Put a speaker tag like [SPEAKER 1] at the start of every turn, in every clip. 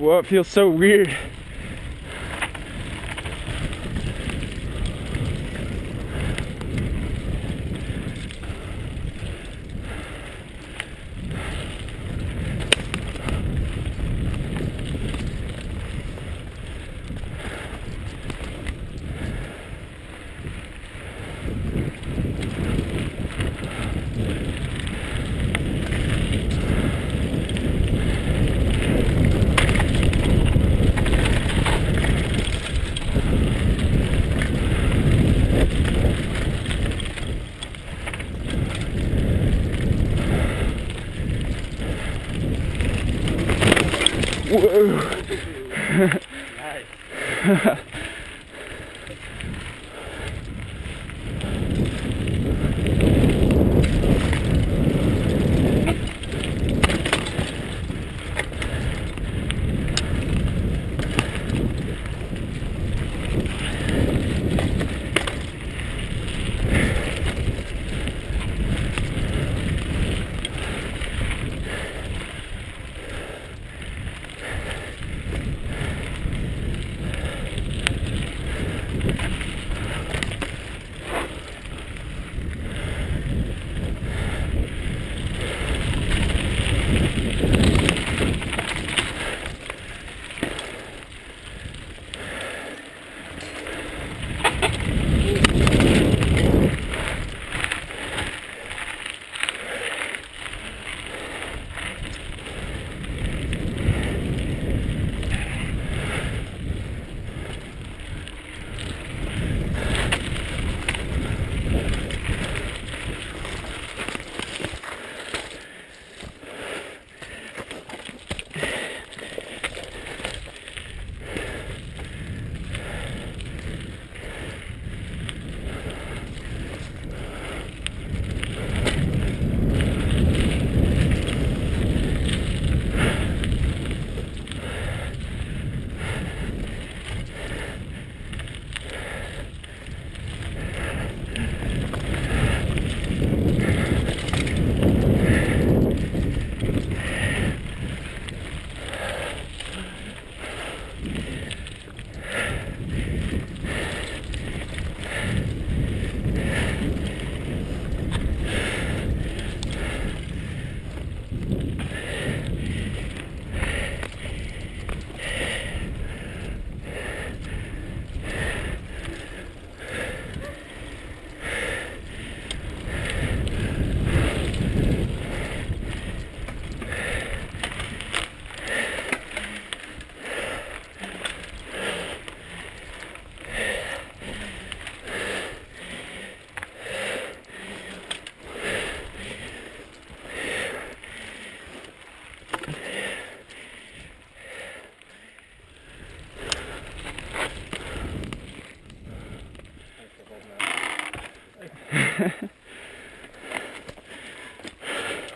[SPEAKER 1] Whoa, it feels so weird. Whoa.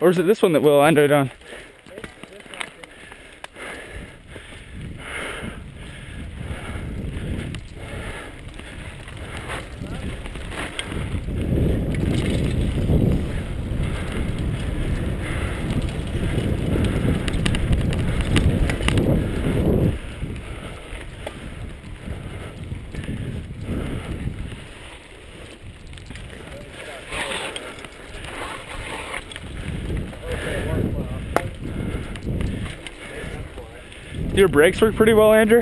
[SPEAKER 1] or is it this one that we'll end it on? Your brakes work pretty well, Andrew.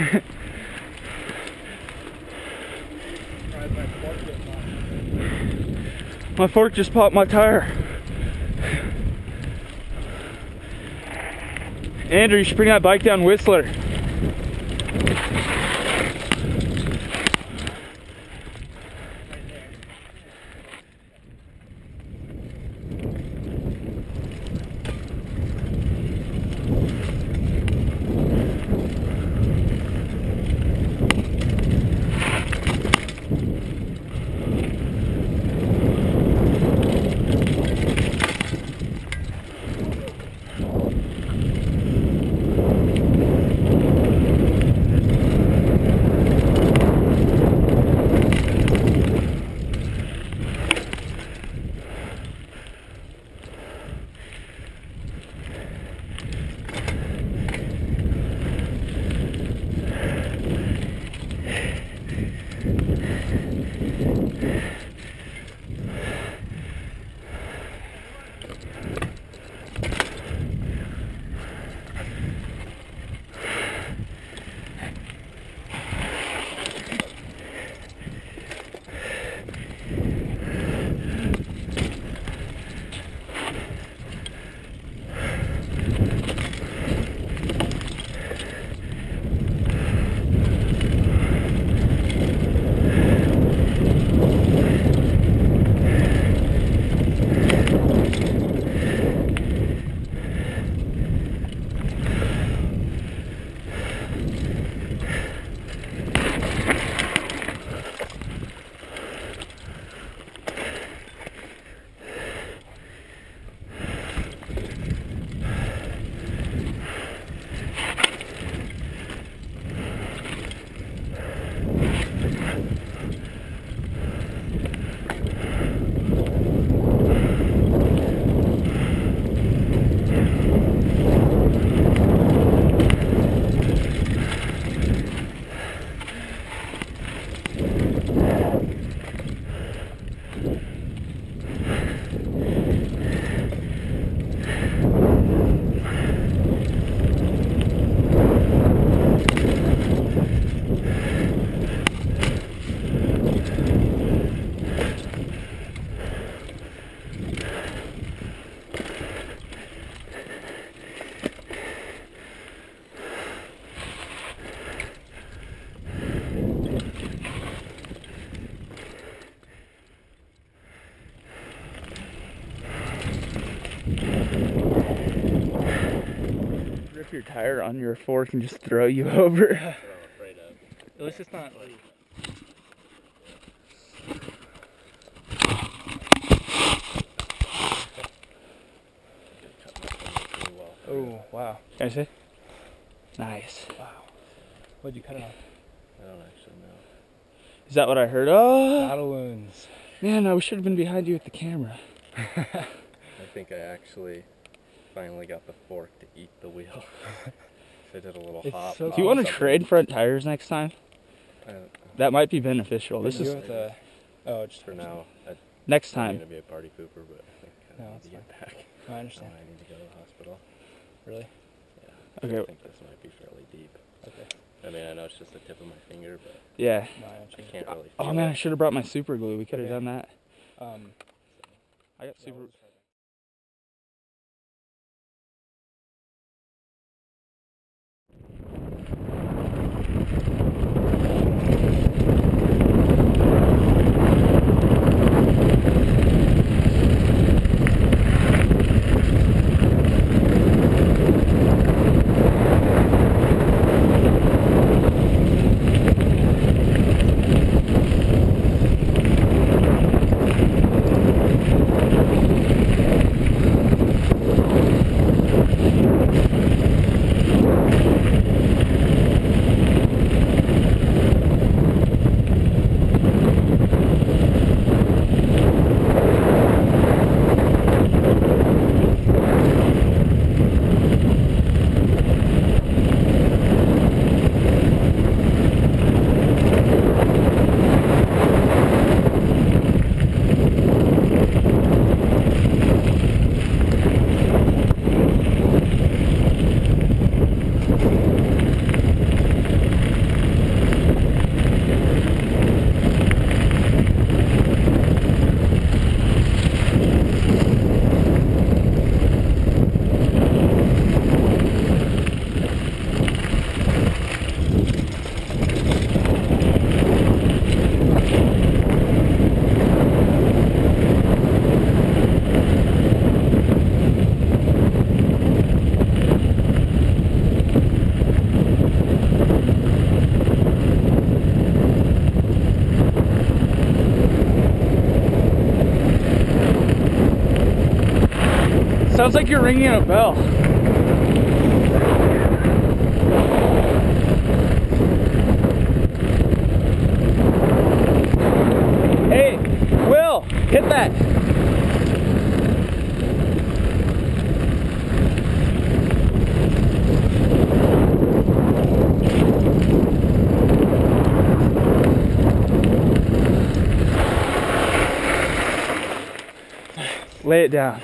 [SPEAKER 2] My fork just popped my tire. Andrew, you should bring that bike down Whistler. Rip your tire on your fork and just throw you over.
[SPEAKER 3] I'm afraid of.
[SPEAKER 2] At least it's not like.
[SPEAKER 3] Cut my finger pretty well.
[SPEAKER 2] Oh, wow. Can I see? Nice.
[SPEAKER 4] Wow. What'd you cut it off?
[SPEAKER 3] I don't actually know.
[SPEAKER 2] Is that what I heard? Oh,
[SPEAKER 4] Battle wounds.
[SPEAKER 2] man, I should have been behind you with the camera.
[SPEAKER 3] I think I actually finally got the fork to eat the wheel. so I did a little
[SPEAKER 4] It's
[SPEAKER 3] hop.
[SPEAKER 4] so
[SPEAKER 2] Do you want to trade front tires next time? That might be beneficial. This is
[SPEAKER 4] with the. Oh, just
[SPEAKER 3] for now. I,
[SPEAKER 2] next
[SPEAKER 3] I'm
[SPEAKER 2] time.
[SPEAKER 3] gonna be a party pooper, but I think I
[SPEAKER 4] No,
[SPEAKER 3] need to get back.
[SPEAKER 4] I understand.
[SPEAKER 3] I need to go to the hospital.
[SPEAKER 4] Really?
[SPEAKER 3] Yeah.
[SPEAKER 2] Okay.
[SPEAKER 3] I think this might be fairly deep.
[SPEAKER 4] Okay.
[SPEAKER 3] I mean, I know it's just the tip of my finger, but
[SPEAKER 2] Yeah.
[SPEAKER 4] No, I
[SPEAKER 3] I can't really.
[SPEAKER 2] Oh man, I should have brought my super glue. We could have
[SPEAKER 4] Okay.
[SPEAKER 2] done that.
[SPEAKER 4] Um,
[SPEAKER 2] I got super. Sounds like you're ringing a bell. Hey, Will, hit that. Lay it down.